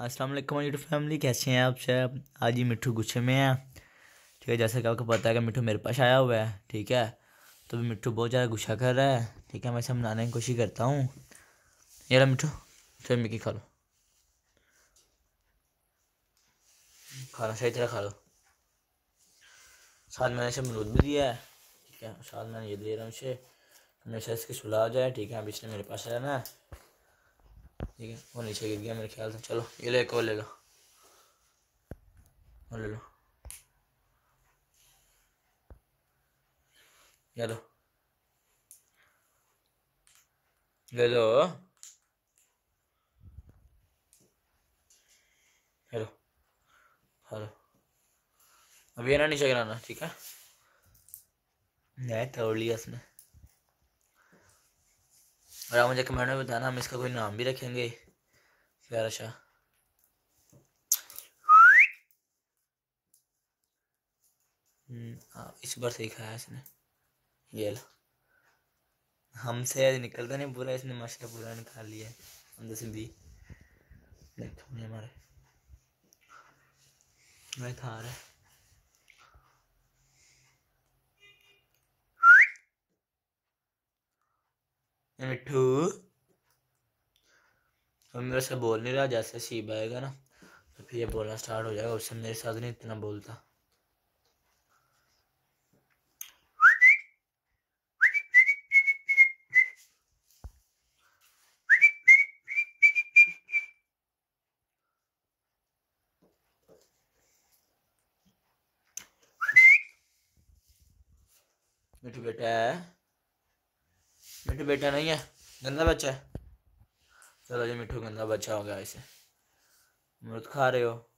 अस्सलाम वालेकुम YouTube family कैसे हैं आप सब? आज ही मिट्टू गुच्छे में है। ठीक है, जैसे कि आपको पता है कि मिट्टू मेरे पास आया हुआ है, ठीक है? तो मिट्टू बहुत ज़्यादा गुस्सा कर रहा है, ठीक है? मैं इसे मनाने की कोशिश करता हूँ। यार मिट्टू चल मिकी खा लो। खाना सही तरह खा लो। साथ मैंने इसे मरूद भी दिया है, ठीक है? साथ मैंने ये दे रहा हूँ इसे। हमेशा इसकी सुलह जाए, ठीक है? अब इसने मेरे पास रहना है ठीक है, वो नीचे गिर गया मेरे ख्याल से। चलो, ये ले को ले लो। वो ले लो। ये लो। ले लो। Hello hello. अब ये ना नीचे गिराना, ठीक है? नहीं, तोड़ लिया उसने। और आप मुझे कमेंट में बताना हम इसका कोई नाम भी रखेंगे। प्यारा शाह हाँ इस बार सही खाया इसने। ये लो। हमसे निकलता नहीं, पूरा इसने माशा पूरा निकाल लिया है। अंदर से भी हमारे। मैं खा रहा है। मिठू। अब मेरे से बोल नहीं रहा, जैसे सीब आएगा ना तो फिर ये बोलना स्टार्ट हो जाएगा, उससे मेरे साथ नहीं इतना बोलता। मिठू बेटा। मिठू बेटा नहीं है। गंदा बच्चा है। चलो जी, मिठू गंदा बच्चा हो गया इसे। मृत खा रहे हो।